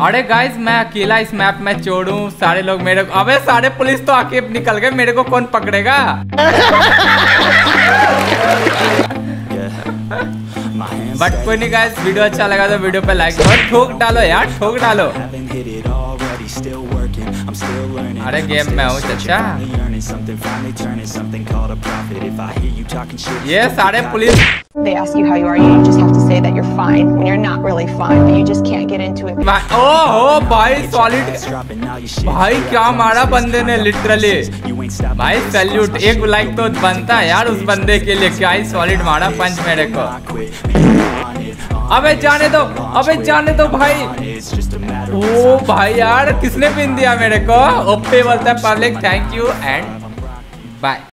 अरे गाइस मैं अकेला इस मैप में छोड़ू सारे लोग मेरे को अबे सारे पुलिस तो आके निकल गए मेरे को कौन पकड़ेगा बट कोई नहीं गाइस वीडियो अच्छा लगा तो वीडियो पे लाइक और ठोक डालो यार ठोक डालो अरे गेम में हूँ चाचा ये सारे police They ask you how you are, you just have to say that you're fine when you're not really fine, but you just can't get into. भाई- ओहो, भाई सॉलिड भाई, क्या मारा बंदे ने लिटरली भाई सैल्यूट एक लाइक तो बनता है यार उस बंदे के लिए। क्या ही सॉलिड मारा पंच मेरे को। अबे, जाने दो। अबे, जाने दो भाई। ओ भाई यार, किसने पिन दिया मेरे को? ओपे बोलता है public thank you and bye